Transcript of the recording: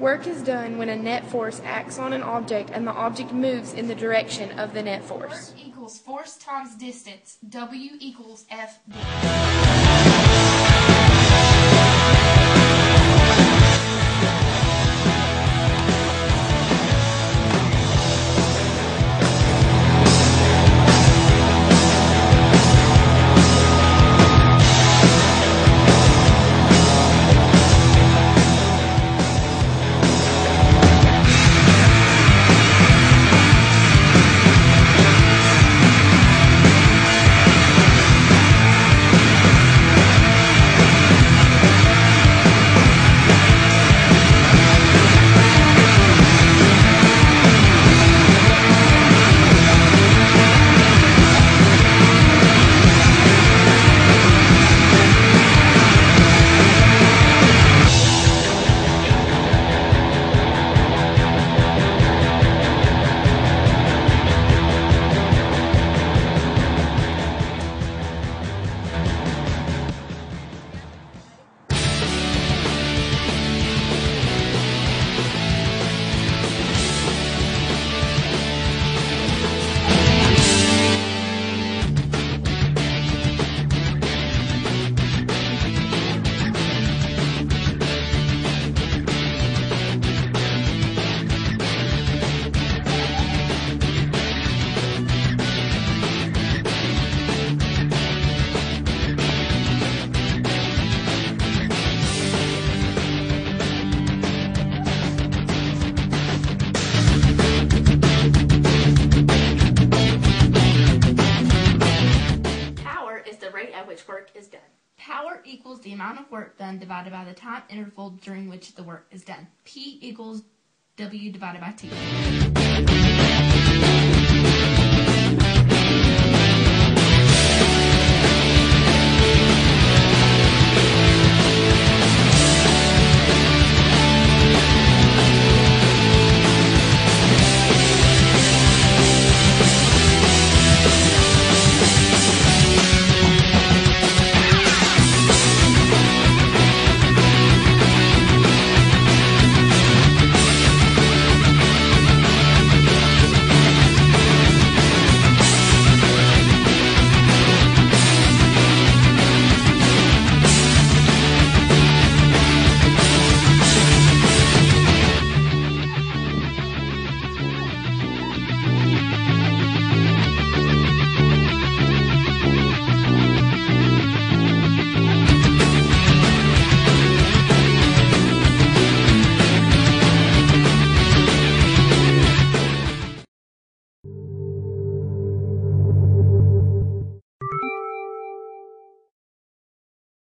Work is done when a net force acts on an object and the object moves in the direction of the net force. Work equals force times distance. W equals FD. Which work is done. Power equals the amount of work done divided by the time interval during which the work is done. P equals W divided by T.